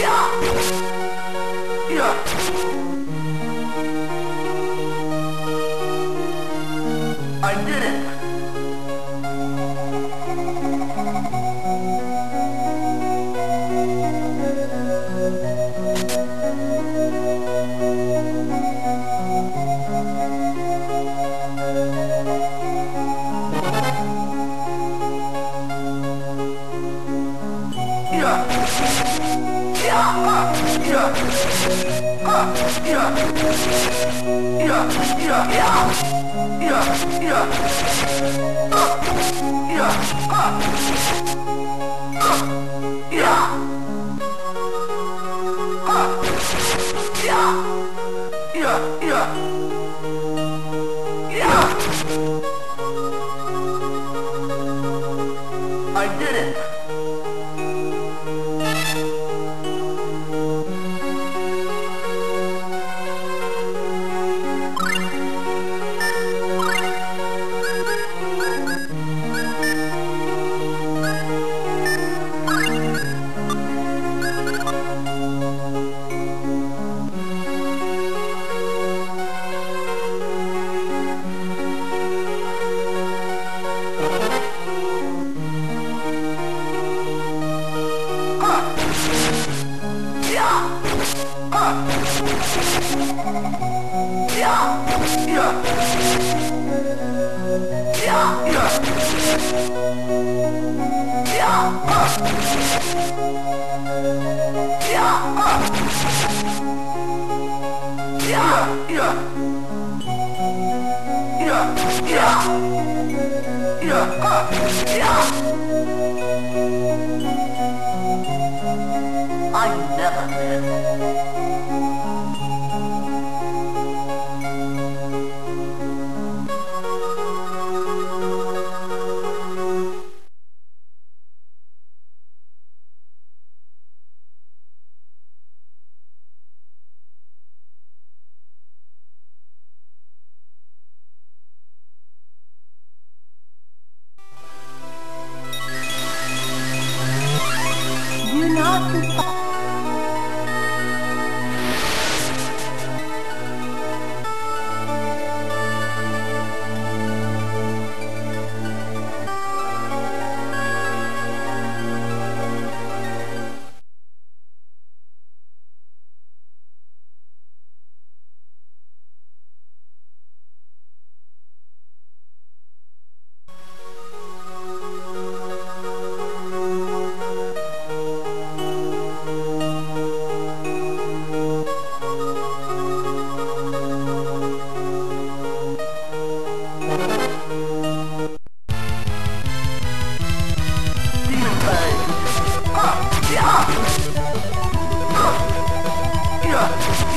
Yeah! I I never did.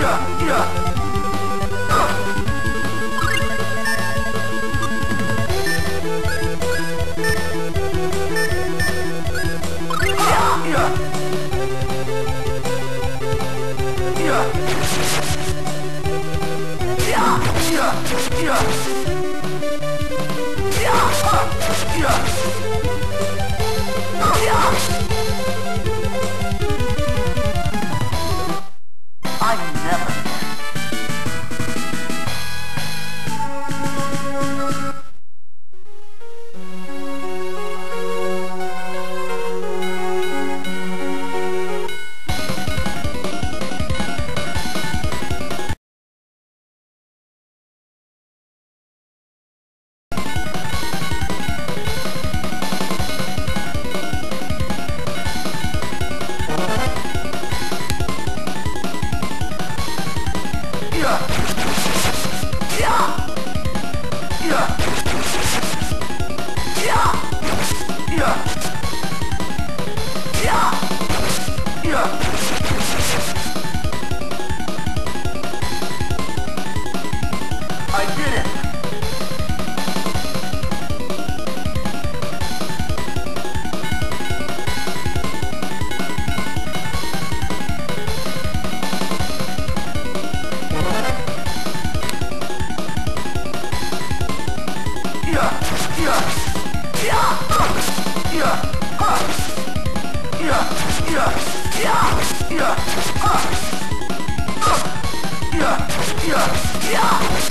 Yeah, Yeah!